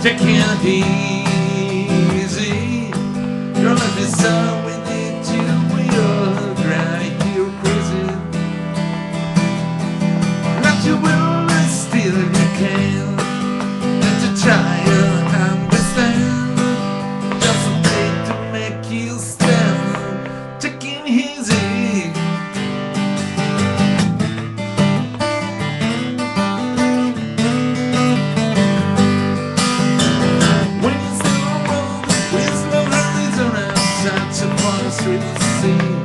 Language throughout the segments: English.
easy, taking pass through the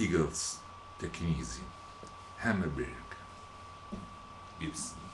Eagles, taking easy. Hammerberg, Gibson.